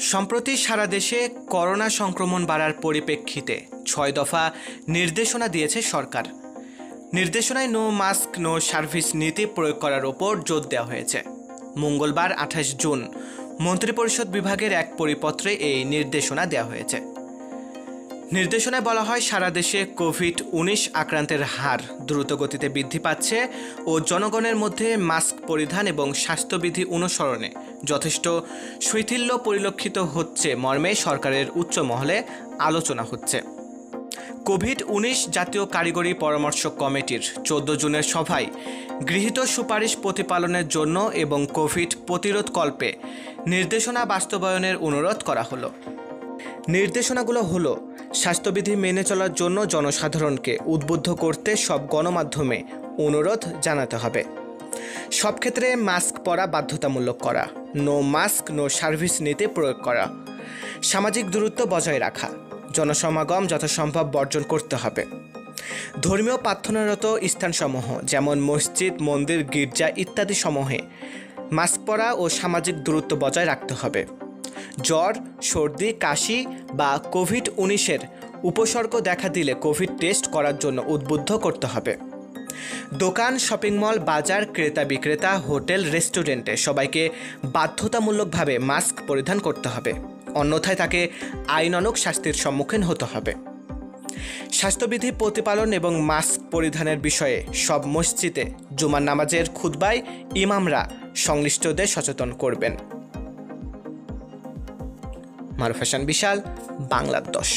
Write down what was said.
সম্প্রতি সারা দেশে করোনা সংক্রমণ বাড়ার পরিপ্রেক্ষিতে ছয় দফা নির্দেশনা দিয়েছে সরকার। নির্দেশনায় নো মাস্ক, নো সার্ভিস নীতি প্রয়োগ করার ওপর জোর দেওয়া হয়েছে। মঙ্গলবার আঠাশ জুন মন্ত্রিপরিষদ বিভাগের এক পরিপত্রে এই নির্দেশনা দেওয়া হয়েছে। নির্দেশনায় বলা হয়, সারা দেশে কোভিড উনিশ আক্রান্তের হার দ্রুত গতিতে বৃদ্ধি পাচ্ছে ও জনগণের মধ্যে মাস্ক পরিধান এবং স্বাস্থ্যবিধি অনুসরণে যথেষ্ট শৈথিল্য পরিলক্ষিত হচ্ছে মর্মে সরকারের উচ্চ মহলে আলোচনা হচ্ছে। কোভিড উনিশ জাতীয় কারিগরি পরামর্শ কমিটির চোদ্দ জুনের সভায় গৃহীত সুপারিশ প্রতিপালনের জন্য এবং কোভিড প্রতিরোধ কল্পে নির্দেশনা বাস্তবায়নের অনুরোধ করা হলো। নির্দেশনাগুলো হলো স্বাস্থ্যবিধি মেনে চলার জন্য জনসাধারণকে উদ্বুদ্ধ করতে সব গণমাধ্যমে অনুরোধ জানাতে হবে। সব ক্ষেত্রে মাস্ক পরা বাধ্যতামূলক করা, নো মাস্ক, নো সার্ভিস নীতি প্রয়োগ করা, সামাজিক দূরত্ব বজায় রাখা, জনসমাগম যথাসম্ভব বর্জন করতে হবে। ধর্মীয় প্রার্থনারত স্থানসমূহ যেমন মসজিদ, মন্দির, গির্জা ইত্যাদি সমূহে মাস্ক পরা ও সামাজিক দূরত্ব বজায় রাখতে হবে। জ্বর, সর্দি, কাশি বা কোভিড উনিশের উপসর্গ দেখা দিলে কোভিড টেস্ট করার জন্য উদ্বুদ্ধ করতে হবে। দোকান, শপিং মল, বাজার, ক্রেতা বিক্রেতা, হোটেল, রেস্টুরেন্টে সবাইকে বাধ্যতামূলকভাবে মাস্ক পরিধান করতে হবে। অন্যথায় তাকে আইনানুক শাস্তির সম্মুখীন হতে হবে। স্বাস্থ্যবিধি প্রতিপালন এবং মাস্ক পরিধানের বিষয়ে সব মসজিদে জুমার নামাজের খুতবায় ইমামরা সংশ্লিষ্টদের সচেতন করবেন। মারুফ হাসান বিশাল বাংলার দশ